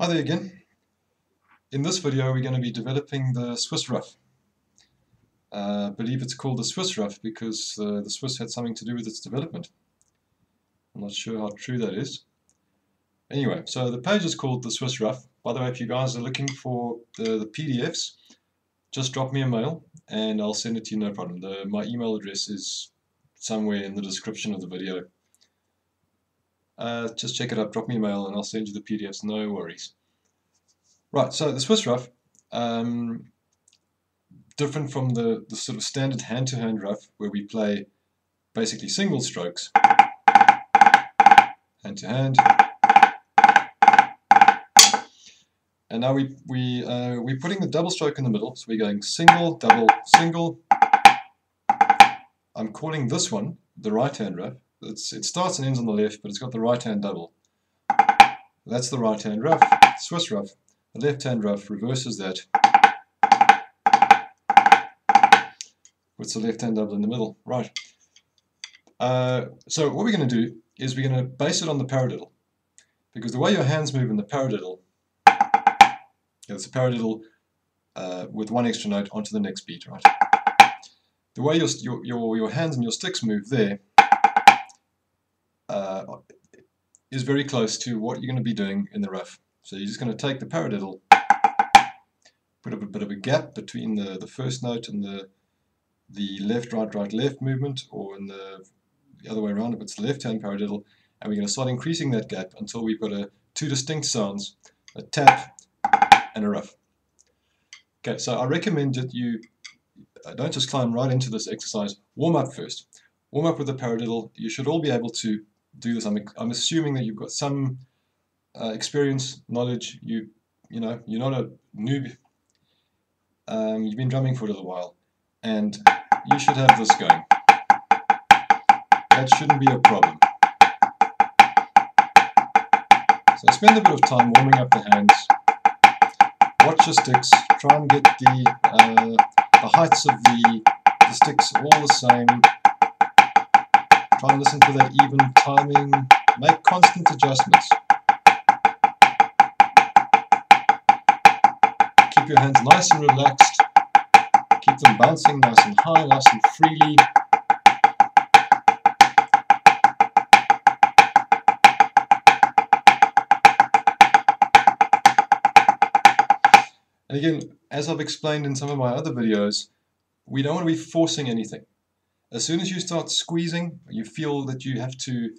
Hi there again. In this video we're going to be developing the Swiss ruff. Uh, I believe it's called the Swiss ruff because uh, the Swiss had something to do with its development. I'm not sure how true that is. Anyway, so the page is called the Swiss ruff. By the way, if you guys are looking for the, the PDFs, just drop me a mail and I'll send it to you no problem. The, my email address is somewhere in the description of the video. Uh, just check it up, drop me a mail, and I'll send you the PDFs, no worries. Right, so the Swiss ruff, um, different from the, the sort of standard hand-to-hand -hand ruff, where we play basically single strokes, hand-to-hand, -hand. and now we, we, uh, we're putting the double stroke in the middle, so we're going single, double, single. I'm calling this one the right-hand ruff, it's, it starts and ends on the left, but it's got the right hand double. That's the right hand ruff, Swiss ruff. The left hand ruff reverses that with the left hand double in the middle. Right. Uh, so what we're going to do is we're going to base it on the paradiddle. Because the way your hands move in the paradiddle, it's a paradiddle uh, with one extra note onto the next beat, right? The way your, your, your, your hands and your sticks move there is very close to what you're going to be doing in the ruff. So you're just going to take the paradiddle, put up a bit of a gap between the, the first note and the the left, right, right, left movement, or in the, the other way around, if it's the left-hand paradiddle, and we're going to start increasing that gap until we've got a, two distinct sounds, a tap and a ruff. Okay, so I recommend that you uh, don't just climb right into this exercise, warm up first. Warm up with the paradiddle. You should all be able to do this. I'm, I'm assuming that you've got some uh, experience, knowledge. You you know you're not a noob. Um, you've been drumming for a little while, and you should have this going. That shouldn't be a problem. So spend a bit of time warming up the hands. Watch your sticks. Try and get the uh, the heights of the, the sticks all the same. Try and listen to that even timing. Make constant adjustments. Keep your hands nice and relaxed. Keep them bouncing nice and high, nice and freely. And again, as I've explained in some of my other videos, we don't want to be forcing anything as soon as you start squeezing, you feel that you have to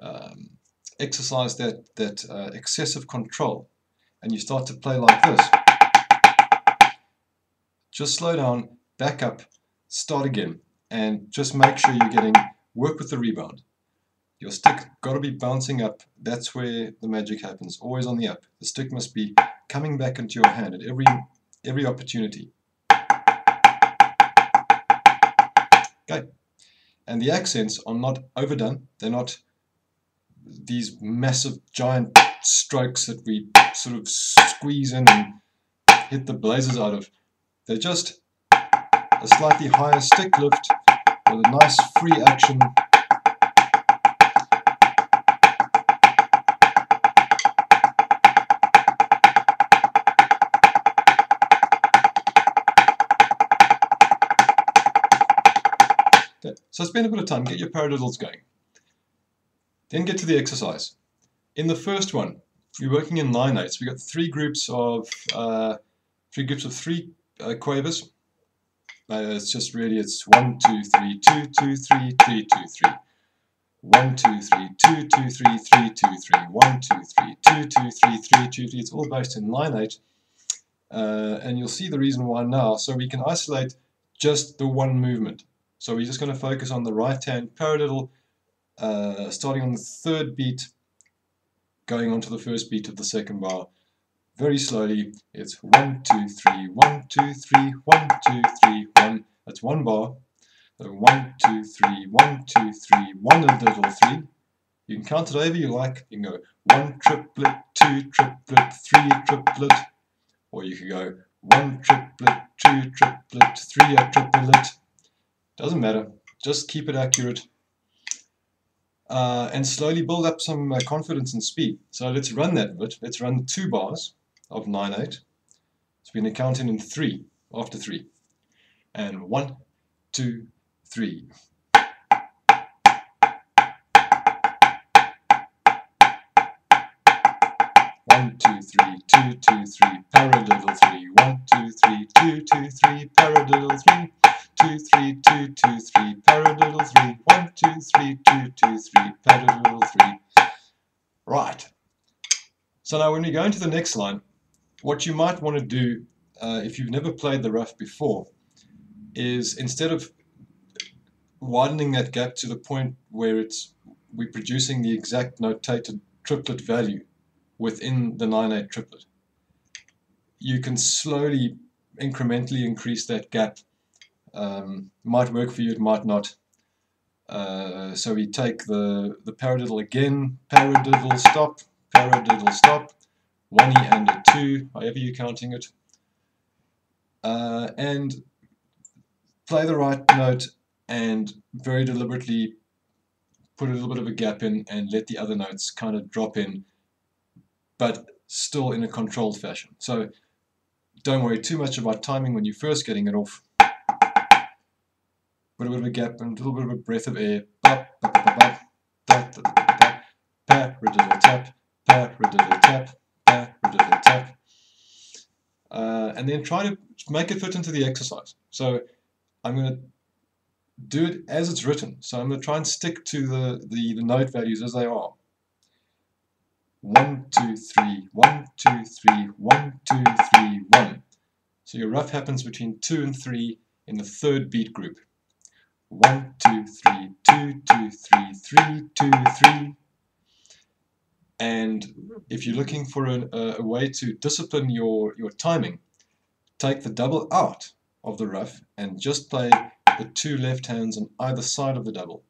um, exercise that, that uh, excessive control and you start to play like this. Just slow down, back up, start again and just make sure you're getting work with the rebound. Your stick got to be bouncing up. That's where the magic happens. Always on the up. The stick must be coming back into your hand at every every opportunity. Okay. And the accents are not overdone. They're not these massive giant strokes that we sort of squeeze in and hit the blazes out of. They're just a slightly higher stick lift with a nice free action So spend a bit of time, get your paradiddles going. Then get to the exercise. In the first one, we're working in 9-8s. We've got three groups of uh, three groups of three uh, quavers. Uh, it's just really, it's 1, 2, 3, 2, 2, 3, 3, 2, 3. 1, 2, 3, 2, 2, 3, 3, 2, 3, 1, 2, 3, 2, 2, 3, 3, 2, 3. It's all based in line eight, Uh, and you'll see the reason why now. So we can isolate just the one movement. So we're just going to focus on the right hand paradiddle, uh, starting on the third beat, going on to the first beat of the second bar. Very slowly, it's one, two, three, one, two, three, one, two, three, one. That's one bar. So one, two, three, one, two, three, one little three. You can count it over you like. You can go one triplet, two triplet, three triplet, or you could go one triplet, two triplet, three a triplet, doesn't matter. Just keep it accurate. uh, and slowly build up some uh, confidence and speed. So let's run that bit. Let's run two bars of 9, 8. So we're going to count in in 3, after 3. And one, two, three. One, two, three, two, two, three, paradiddle three. One, two, three, two, two, three, paradiddle three. Two, three, two, two, three, paradiddle three. One, two, three, two, two, three, paradiddle three. Right. So now when we go into the next line, what you might want to do, uh, if you've never played the ruff before, is instead of widening that gap to the point where it's we're producing the exact notated triplet value within the 9-8 triplet. You can slowly, incrementally increase that gap. Um, might work for you, it might not. Uh, so we take the, the paradiddle again, paradiddle stop, paradiddle stop, one E and a two, however you're counting it. Uh, and play the right note and very deliberately put a little bit of a gap in and let the other notes kind of drop in but still in a controlled fashion. So don't worry too much about timing when you're first getting it off. Put a bit of a gap and a little bit of a breath of air. Tap, tap, tap. And then try to make it fit into the exercise. So I'm going to do it as it's written. So I'm going to try and stick to the, the, the note values as they are. One, two, three, one, two, three, one, two, three, one. So your ruff happens between two and three in the third beat group. One, two, three, two, two, three, three, two, three. And if you're looking for a, a way to discipline your, your timing, take the double out of the ruff and just play the two left hands on either side of the double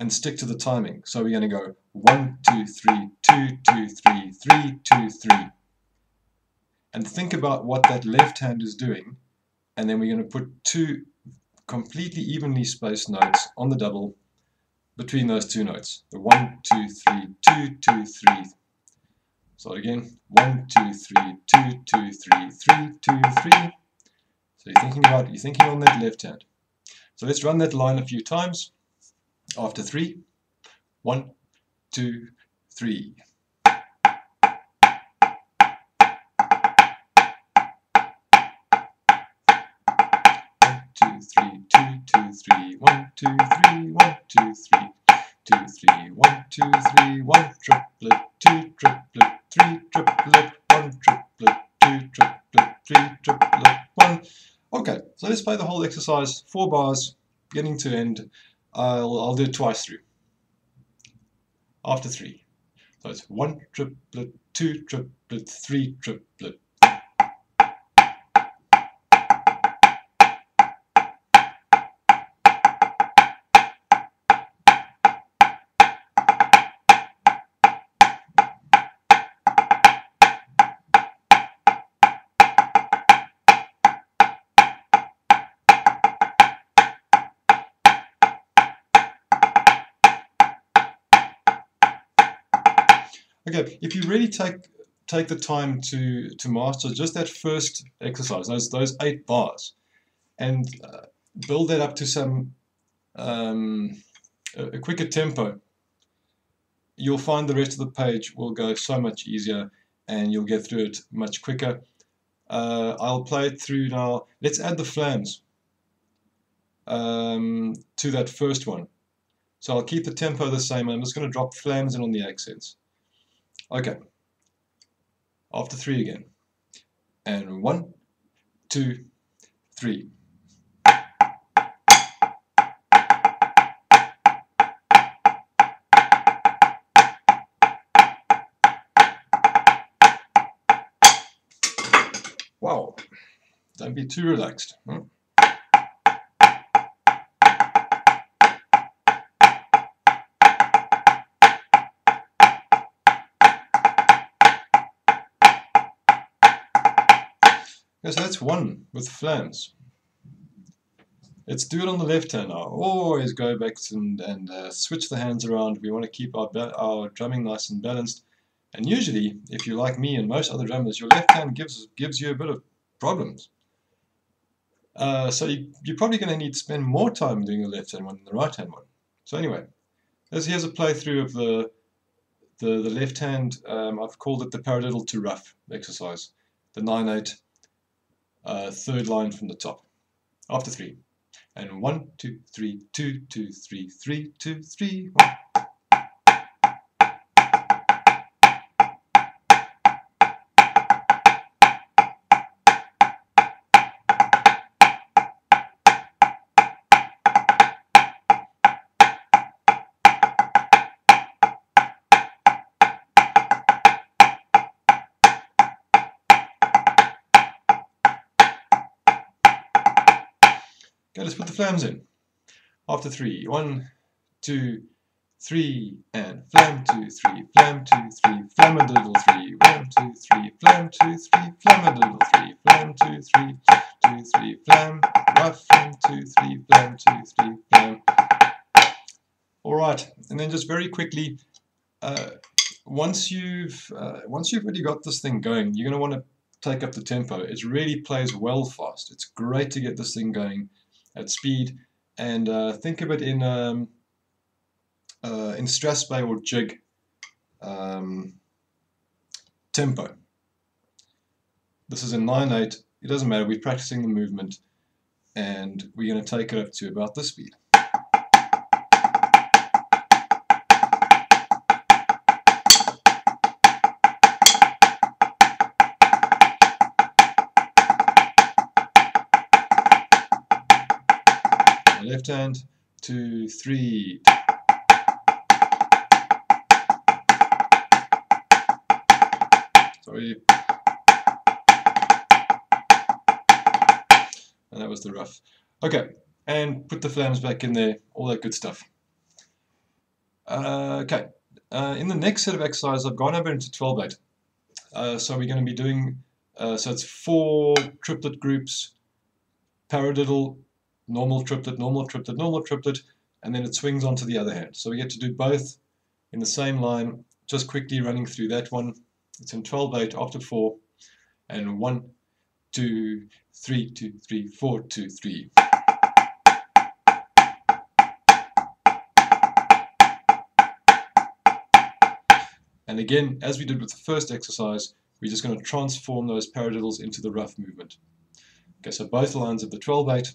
and stick to the timing. So we're going to go one, two, three, two, two, three, three, two, three. And think about what that left hand is doing. And then we're going to put two completely evenly spaced notes on the double between those two notes. The one, two, three, two, two, three. Start again. One, two, three, two, two, three, three, two, three. So you're thinking about you're thinking on that left hand. So let's run that line a few times after three. One, two, three. Two, three, two, three, one, two, three, one, triplet, two, triplet, three, triplet, one, triplet, two, triplet, three, triplet, one. Okay, so let's play the whole exercise, four bars, beginning to end. I'll, I'll do it twice through. After three. So it's one triplet, two triplet, three triplet. Take take the time to to master just that first exercise, those those eight bars, and uh, build that up to some um, a, a quicker tempo, you'll find the rest of the page will go so much easier, and you'll get through it much quicker. Uh, I'll play it through now. Let's add the flams um, to that first one. So I'll keep the tempo the same. I'm just going to drop flams in on the accents. Okay. After three again. And one, two, three. Wow. Don't be too relaxed. Hmm? One with flams. Let's do it on the left hand now. Always go back and, and uh, switch the hands around. We want to keep our, our drumming nice and balanced. And usually, if you're like me and most other drummers, your left hand gives gives you a bit of problems. Uh, so you, you're probably going to need to spend more time doing the left hand one than the right hand one. So anyway, as here's a playthrough of the the, the left hand, um, I've called it the paradiddle to rough exercise. The 9-8, uh, third line from the top. After three. And one, two, three, two, two, three, three, two, three, one. Okay, let's put the flams in. After three, one, two, three, and flam, two, three, flam, two, three, flam, a little three, one, two, three, flam, two, three, flam, a little three, flam, two, three, two, three, flam, ruff, flam, two, three, flam, two, three, flam. All right, and then just very quickly, uh, once you've uh, once you've really got this thing going, you're going to want to take up the tempo. It really plays well fast. It's great to get this thing going at speed and uh, think of it in um, uh, in Strathspey or jig um, tempo. This is in 9-8, it doesn't matter, we're practicing the movement and we're going to take it up to about this speed. Left two, three. Sorry. And that was the ruff. Okay, and put the flams back in there, all that good stuff. Uh, okay, uh, in the next set of exercises, I've gone over into 12-8. Uh, so we're going to be doing, uh, so it's four triplet groups, paradiddle, normal triplet, normal triplet, normal triplet, and then it swings onto the other hand. So we get to do both in the same line, just quickly running through that one. It's in 12-8 after 4, and 1, 2, 3, 2, 3, 4, 2, 3. And again, as we did with the first exercise, we're just going to transform those paradiddles into the ruff movement. Okay, so both lines of the 12-8,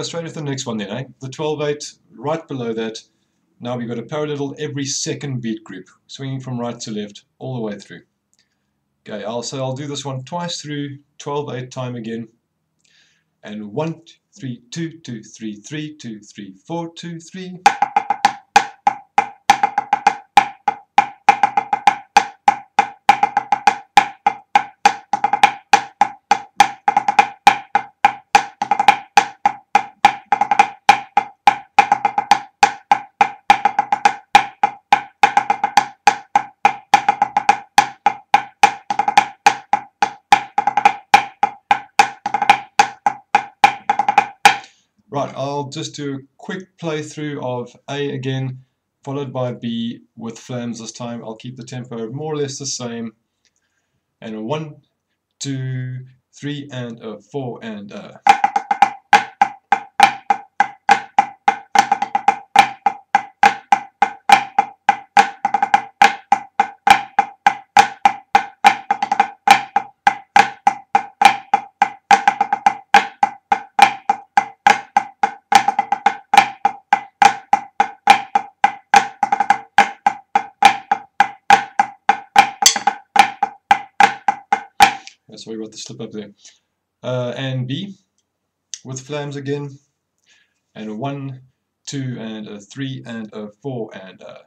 go straight into the next one then, eh? The 12-8, right below that. Now we've got a paradiddle every second beat group, swinging from right to left, all the way through. Okay, I'll so I'll do this one twice through, 12-8 time again and one, three, two, two, three, three, two, three, four, two, three. Right, I'll just do a quick playthrough of A again, followed by B with flams this time. I'll keep the tempo more or less the same. And a one, two, three, and a four, and a. That's why we got the slip up there. Uh, and B with flams again. And a 1, 2, and a 3, and a 4, and a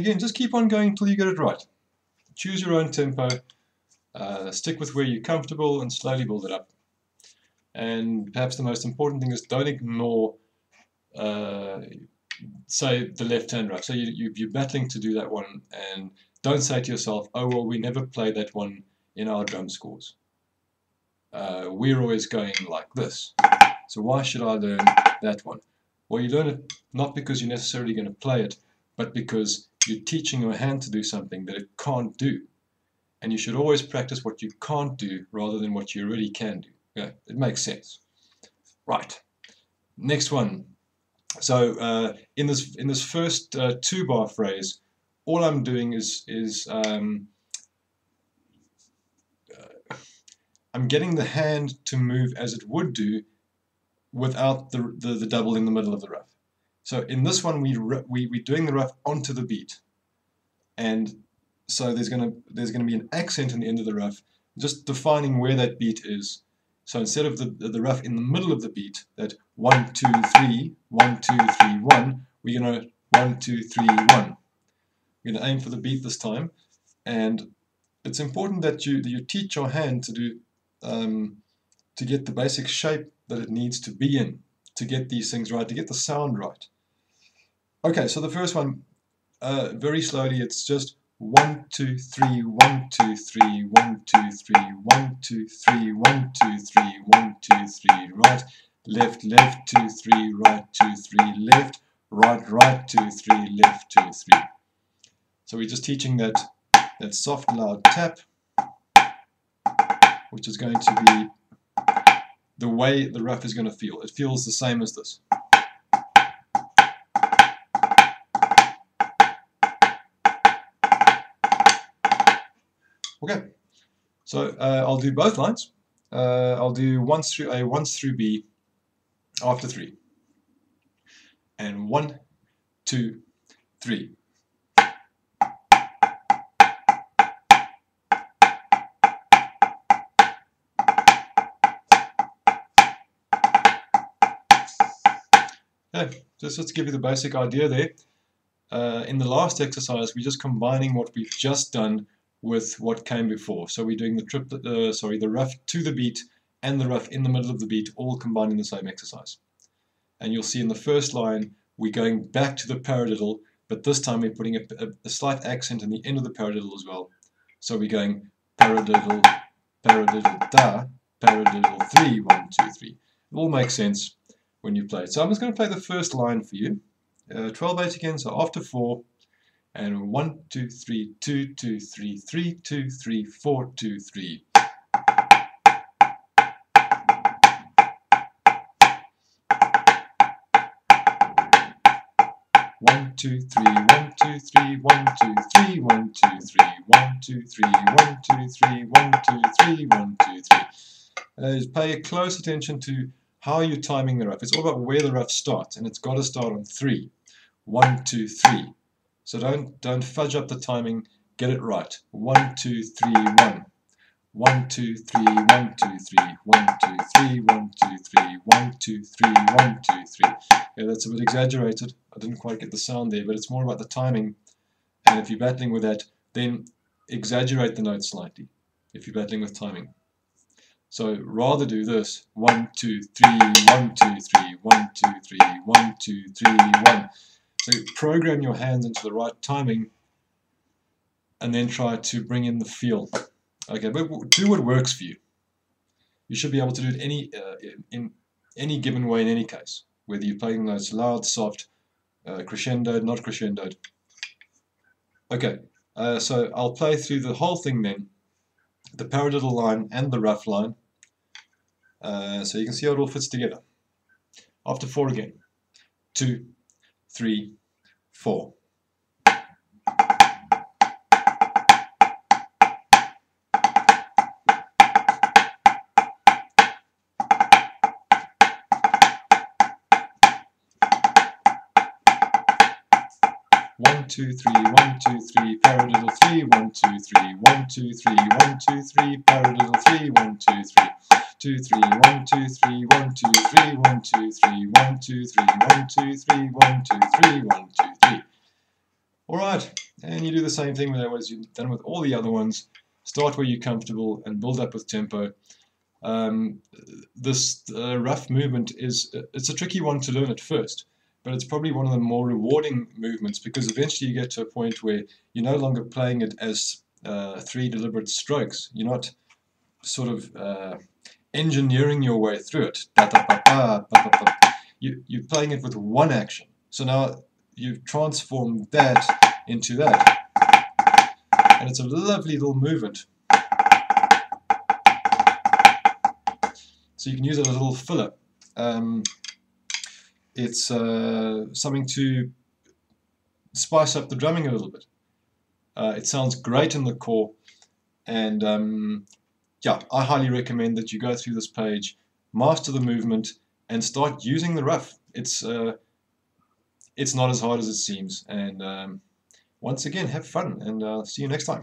again, just keep on going until you get it right. Choose your own tempo, uh, stick with where you're comfortable, and slowly build it up. And perhaps the most important thing is don't ignore, uh, say, the left hand right. So you, you, you're battling to do that one, and don't say to yourself, oh, well, we never play that one in our drum scores. Uh, we're always going like this. So why should I learn that one? Well, you learn it not because you're necessarily going to play it, but because you're teaching your hand to do something that it can't do. And you should always practice what you can't do rather than what you really can do. Yeah, it makes sense. Right. Next one. So uh, in this in this first uh, two bar phrase, all I'm doing is is um, uh, I'm getting the hand to move as it would do without the, the, the double in the middle of the ruff. So in this one, we, we, we're doing the ruff onto the beat. And so there's going to there's to be an accent in the end of the ruff, just defining where that beat is. So instead of the, the ruff in the middle of the beat, that one, two, three, one, two, three, one, we're going to one, two, three, one. We're going to aim for the beat this time. And it's important that you, that you teach your hand to do um, to get the basic shape that it needs to be in, to get these things right, to get the sound right. Okay, so the first one, uh, very slowly, it's just one, two, three, one, two, three, one, two, three, one, two, three, one, two, three, one, two, three, right, left, left, two, three, right, two, three, left, right, right, two, three, left, two, three. So we're just teaching that, that soft, loud tap, which is going to be the way the ruff is going to feel. It feels the same as this. Okay, so uh, I'll do both lines. Uh, I'll do once through A, once through B, after three. And one, two, three. Okay, just let's give you the basic idea there. Uh, in the last exercise, we're just combining what we've just done with what came before. So we're doing the triplet, uh, sorry, the ruff to the beat and the ruff in the middle of the beat, all combined in the same exercise. And you'll see in the first line, we're going back to the paradiddle, but this time we're putting a, a, a slight accent in the end of the paradiddle as well. So we're going paradiddle, paradiddle da, paradiddle three, one, two, three. It all makes sense when you play it. So I'm just going to play the first line for you. Uh, 12 8 again, so after 4, and one, two, three, two, two, three, three, two, three, four, two, three. One, two, three, one, two, three, one, two, three, one, two, three, one, two, three, one, two, three, one, two, three, one, two, three. Uh, pay close attention to how are you're timing the ruff. It's all about where the ruff starts, and it's got to start on three. One, two, three. So don't don't fudge up the timing. Get it right. One, two, three, one. One, two, three, one, two, three, one, two, three, one, two, three, one, two, three, one, two, three. Yeah, that's a bit exaggerated. I didn't quite get the sound there, but it's more about the timing. And if you're battling with that, then exaggerate the notes slightly if you're battling with timing. So rather do this. One, two, three, one, two, three, one, two, three, one, two, three, one. So program your hands into the right timing and then try to bring in the feel. Okay, but do what works for you. You should be able to do it any uh, in, any given way in any case, whether you're playing those loud, soft, uh, crescendoed, not crescendoed. Okay, uh, so I'll play through the whole thing then, the paradiddle line and the ruff line. Uh, so you can see how it all fits together. After four again. Two, three, four. One, two, three, one, two, three, paradiddle three, one, two, three, one, two, three, one, two, three, paradiddle three, one, two, three, two, three, one, two, three, one, two, three, one, two, three, one, two, three, one, two, three, one, two, three, one, two, three. Alright, and you do the same thing as you've done with all the other ones. Start where you're comfortable and build up with tempo. Um, this uh, ruff movement is, it's a tricky one to learn at first but it's probably one of the more rewarding movements because eventually you get to a point where you're no longer playing it as uh, three deliberate strokes. You're not sort of uh, engineering your way through it. You, you're playing it with one action. So now you've transformed that into that. And it's a lovely little movement. So you can use it as a little filler. Um, it's uh, something to spice up the drumming a little bit. Uh, it sounds great in the corps, and um, yeah, I highly recommend that you go through this page, master the movement, and start using the ruff. It's uh, it's not as hard as it seems, and um, once again, have fun, and uh, see you next time.